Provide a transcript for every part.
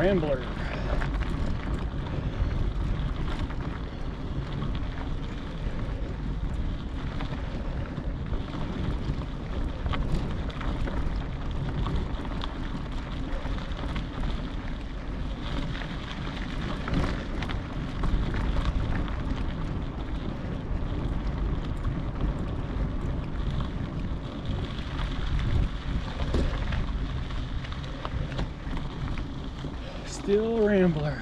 Rambler. Still Rambler.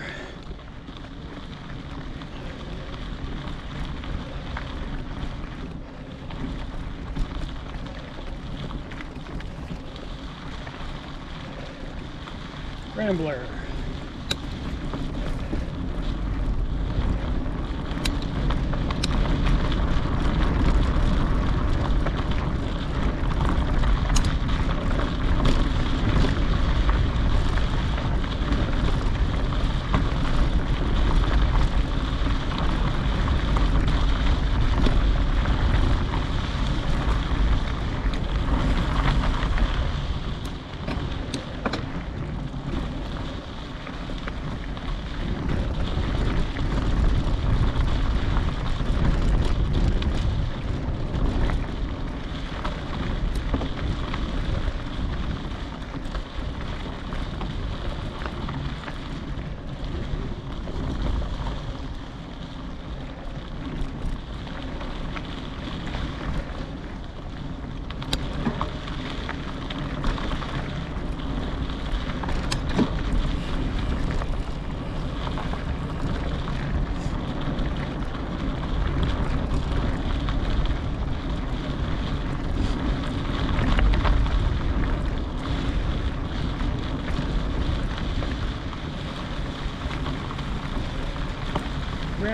Rambler.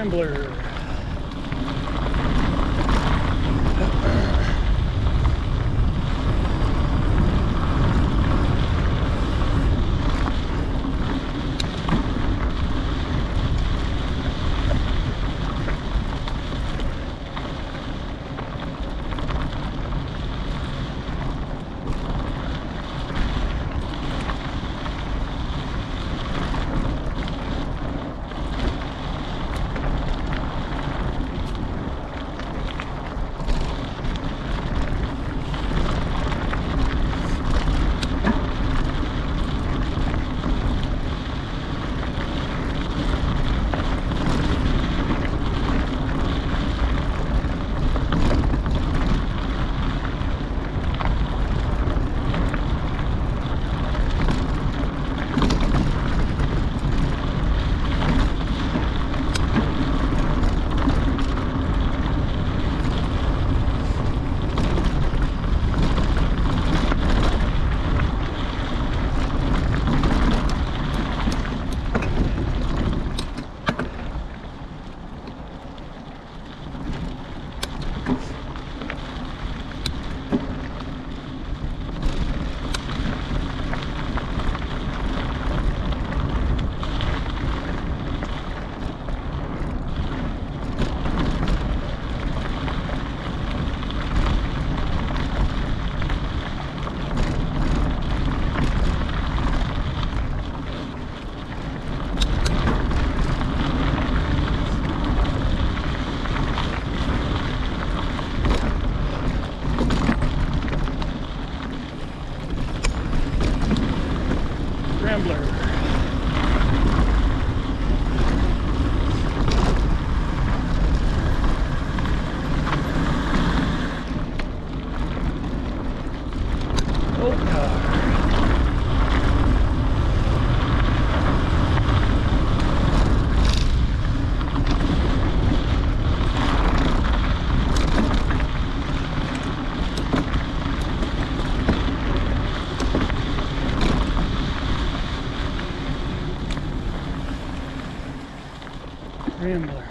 Rambler. Rambler. Oh, Old car. Rambler.